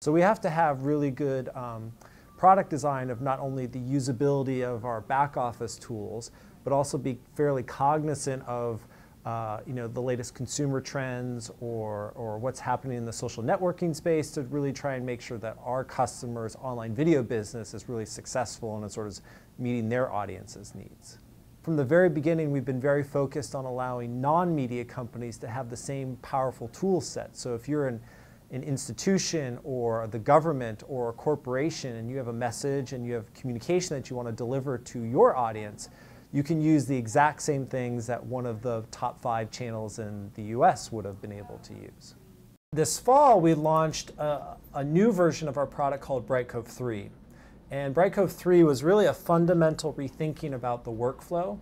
So we have to have really good um, product design of not only the usability of our back office tools, but also be fairly cognizant of uh, you know, the latest consumer trends or, or what's happening in the social networking space to really try and make sure that our customers' online video business is really successful and is sort of meeting their audience's needs. From the very beginning, we've been very focused on allowing non-media companies to have the same powerful tool set. So if you're an, an institution or the government or a corporation and you have a message and you have communication that you want to deliver to your audience, you can use the exact same things that one of the top five channels in the US would have been able to use. This fall, we launched a, a new version of our product called Brightcove 3. And Brightcove 3 was really a fundamental rethinking about the workflow.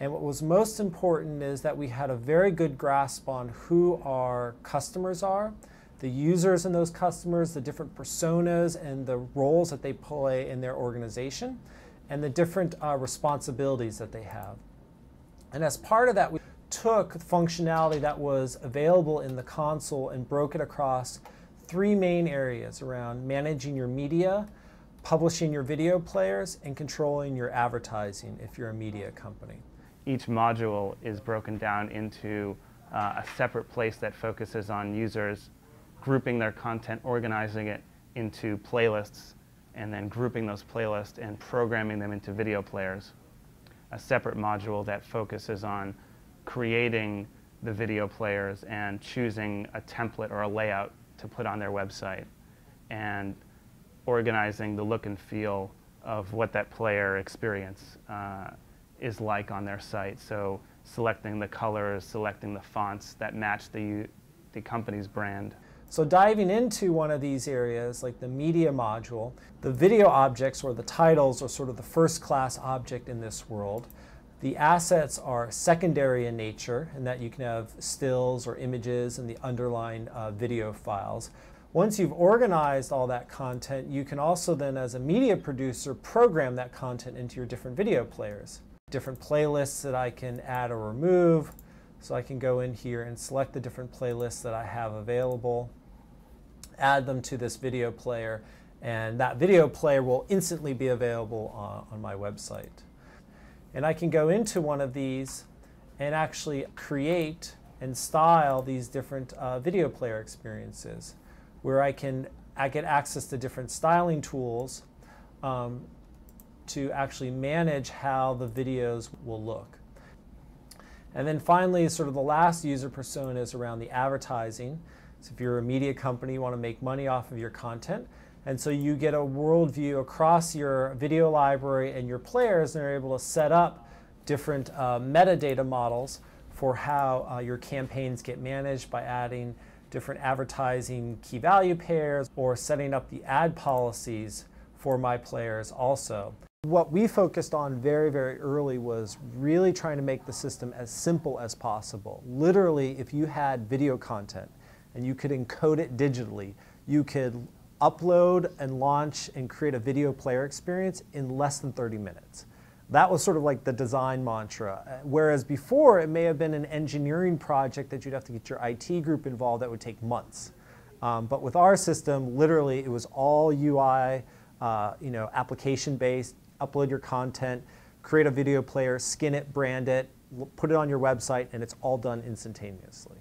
And what was most important is that we had a very good grasp on who our customers are, the users and those customers, the different personas and the roles that they play in their organization and the different uh, responsibilities that they have. And as part of that, we took functionality that was available in the console and broke it across three main areas around managing your media, publishing your video players, and controlling your advertising if you're a media company. Each module is broken down into uh, a separate place that focuses on users grouping their content, organizing it into playlists, and then grouping those playlists and programming them into video players. A separate module that focuses on creating the video players and choosing a template or a layout to put on their website and organizing the look and feel of what that player experience uh, is like on their site. So selecting the colors, selecting the fonts that match the, the company's brand. So diving into one of these areas, like the media module, the video objects or the titles are sort of the first class object in this world. The assets are secondary in nature in that you can have stills or images and the underlying uh, video files. Once you've organized all that content, you can also then as a media producer program that content into your different video players. Different playlists that I can add or remove. So I can go in here and select the different playlists that I have available add them to this video player, and that video player will instantly be available on, on my website. And I can go into one of these and actually create and style these different uh, video player experiences where I can I get access to different styling tools um, to actually manage how the videos will look. And then finally, sort of the last user persona is around the advertising. So if you're a media company, you want to make money off of your content. And so you get a worldview across your video library and your players, and are able to set up different uh, metadata models for how uh, your campaigns get managed by adding different advertising key value pairs or setting up the ad policies for my players also. What we focused on very, very early was really trying to make the system as simple as possible. Literally, if you had video content, and you could encode it digitally. You could upload and launch and create a video player experience in less than 30 minutes. That was sort of like the design mantra. Whereas before, it may have been an engineering project that you'd have to get your IT group involved that would take months. Um, but with our system, literally, it was all UI, uh, you know, application-based, upload your content, create a video player, skin it, brand it, put it on your website, and it's all done instantaneously.